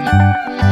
Música